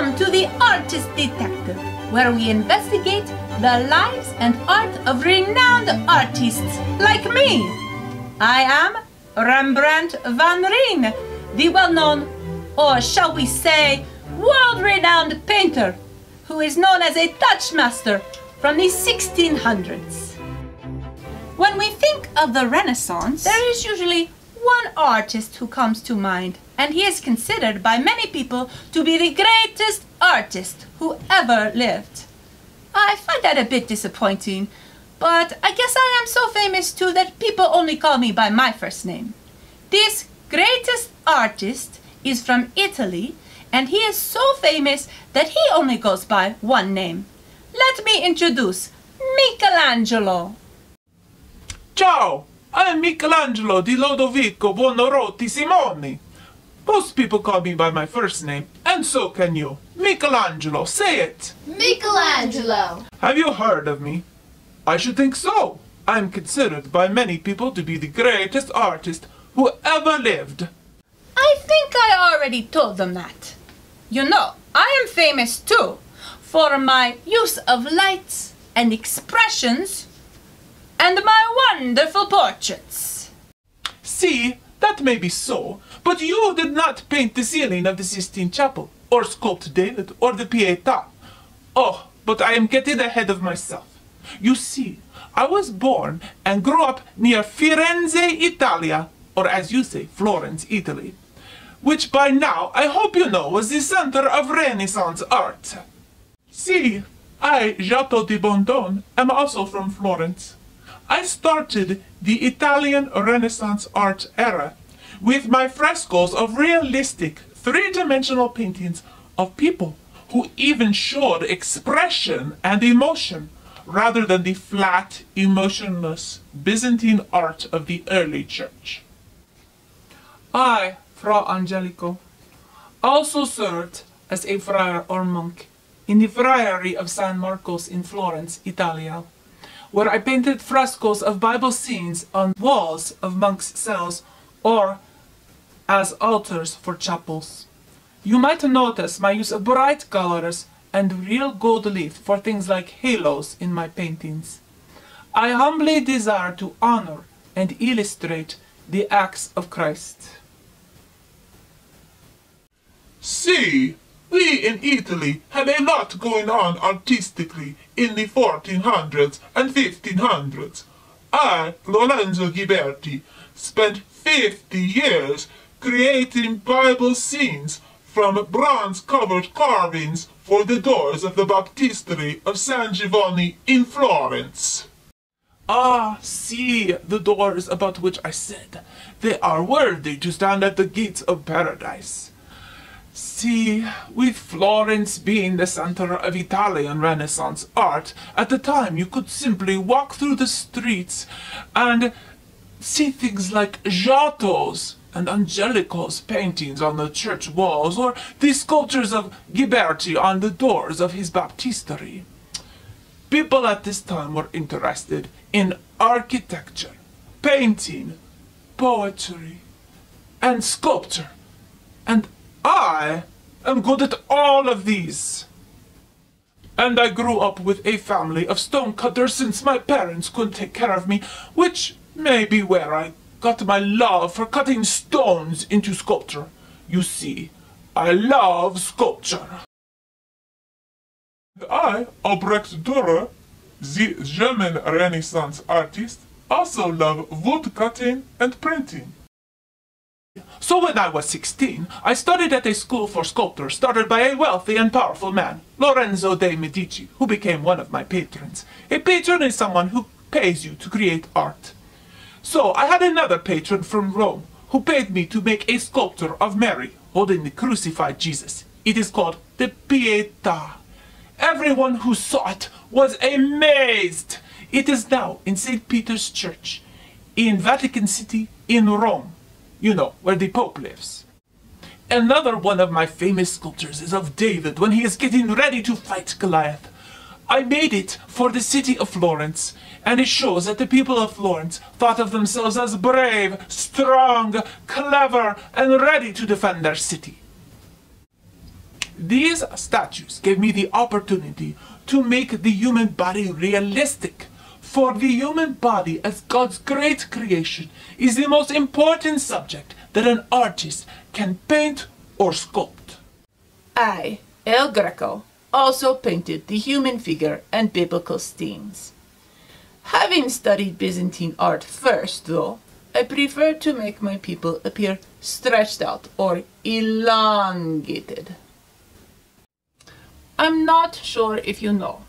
Welcome to the Artist Detective, where we investigate the lives and art of renowned artists like me. I am Rembrandt van Rijn, the well known, or shall we say, world renowned painter, who is known as a Dutch master from the 1600s. When we think of the Renaissance, there is usually one artist who comes to mind, and he is considered by many people to be the greatest artist who ever lived. I find that a bit disappointing, but I guess I am so famous too that people only call me by my first name. This greatest artist is from Italy, and he is so famous that he only goes by one name. Let me introduce Michelangelo. Ciao, I'm Michelangelo di Lodovico Buonarroti Simoni. Most people call me by my first name, and so can you. Michelangelo, say it. Michelangelo. Have you heard of me? I should think so. I'm considered by many people to be the greatest artist who ever lived. I think I already told them that. You know, I am famous too for my use of lights and expressions and my wonderful portraits. See, that may be so, but you did not paint the ceiling of the Sistine Chapel, or sculpt David, or the Pietà. Oh, but I am getting ahead of myself. You see, I was born and grew up near Firenze, Italia, or as you say, Florence, Italy, which by now I hope you know was the center of Renaissance art. See, I, Giotto di Bondone, am also from Florence. I started the Italian Renaissance art era with my frescoes of realistic, three-dimensional paintings of people who even showed expression and emotion rather than the flat, emotionless Byzantine art of the early church. I, Fra Angelico, also served as a friar or monk in the Friary of San Marcos in Florence, Italia, where I painted frescoes of Bible scenes on walls of monks' cells or as altars for chapels. You might notice my use of bright colors and real gold leaf for things like halos in my paintings. I humbly desire to honor and illustrate the acts of Christ. See, we in Italy had a lot going on artistically in the 1400s and 1500s. I, Lorenzo Ghiberti, spent 50 years creating Bible scenes from bronze-covered carvings for the doors of the baptistery of San Giovanni in Florence. Ah, see the doors about which I said, they are worthy to stand at the gates of paradise. See, with Florence being the center of Italian Renaissance art, at the time you could simply walk through the streets and see things like Giotto's and Angelico's paintings on the church walls, or the sculptures of Ghiberti on the doors of his baptistery. People at this time were interested in architecture, painting, poetry, and sculpture, and I am good at all of these. And I grew up with a family of stonecutters since my parents couldn't take care of me, which may be where I got my love for cutting stones into sculpture. You see, I love sculpture. I, Albrecht Dürer, the German Renaissance artist, also love wood cutting and printing. So when I was 16, I studied at a school for sculptors started by a wealthy and powerful man, Lorenzo de' Medici, who became one of my patrons. A patron is someone who pays you to create art. So I had another patron from Rome who paid me to make a sculpture of Mary holding the crucified Jesus. It is called the Pietà. Everyone who saw it was amazed. It is now in St. Peter's Church in Vatican City in Rome. You know, where the Pope lives. Another one of my famous sculptures is of David when he is getting ready to fight Goliath. I made it for the city of Florence, and it shows that the people of Florence thought of themselves as brave, strong, clever, and ready to defend their city. These statues gave me the opportunity to make the human body realistic. For the human body, as God's great creation, is the most important subject that an artist can paint or sculpt. I, El Greco, also painted the human figure and biblical scenes. Having studied Byzantine art first, though, I prefer to make my people appear stretched out or elongated. I'm not sure if you know,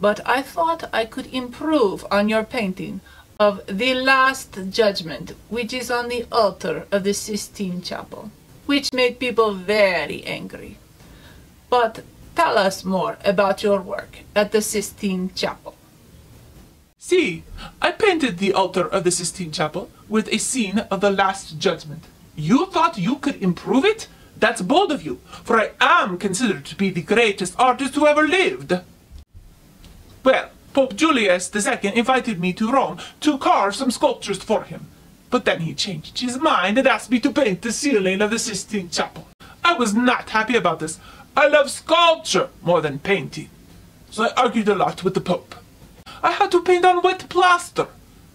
but I thought I could improve on your painting of the Last Judgment, which is on the altar of the Sistine Chapel, which made people very angry. But tell us more about your work at the Sistine Chapel. See, I painted the altar of the Sistine Chapel with a scene of the Last Judgment. You thought you could improve it? That's bold of you, for I am considered to be the greatest artist who ever lived. Well, Pope Julius II invited me to Rome to carve some sculptures for him. But then he changed his mind and asked me to paint the ceiling of the Sistine Chapel. I was not happy about this. I love sculpture more than painting. So I argued a lot with the Pope. I had to paint on wet plaster,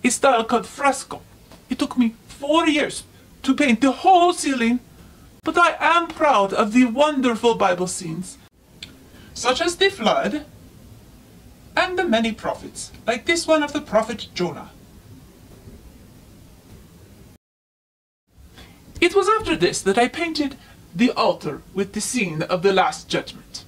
a style called fresco. It took me four years to paint the whole ceiling, but I am proud of the wonderful Bible scenes, such as the flood and the many prophets, like this one of the prophet Jonah. It was after this that I painted the altar with the scene of the Last Judgment.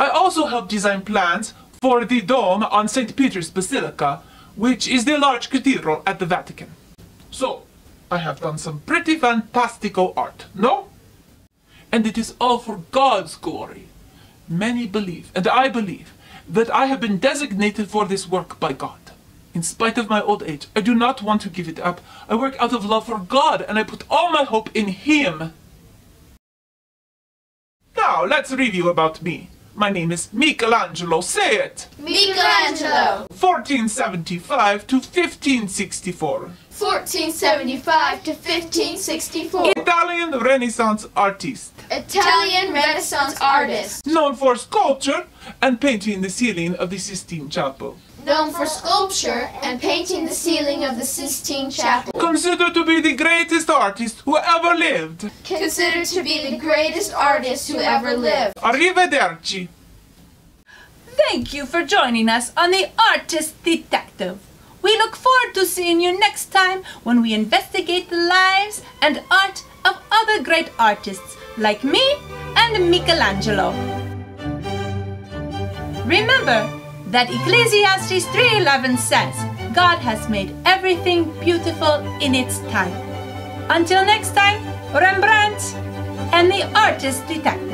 I also helped design plans for the dome on St. Peter's Basilica, which is the large cathedral at the Vatican. So, I have done some pretty fantastical art, no? And it is all for God's glory. Many believe, and I believe, that I have been designated for this work by God. In spite of my old age, I do not want to give it up. I work out of love for God, and I put all my hope in Him. Now, let's review about me. My name is Michelangelo, say it! Michelangelo, 1475 to 1564. 1475 to 1564. Italian Renaissance artist. Italian Renaissance artist. Known for sculpture and painting the ceiling of the Sistine Chapel. Known for sculpture and painting the ceiling of the Sistine Chapel. Considered to be the greatest artist who ever lived. Considered to be the greatest artist who ever lived. Arrivederci. Thank you for joining us on The Artist Detective. We look forward to seeing you next time when we investigate the lives and art of other great artists like me and Michelangelo. Remember that Ecclesiastes 3:11 says, God has made everything beautiful in its time. Until next time, Rembrandt and the Artist Detective.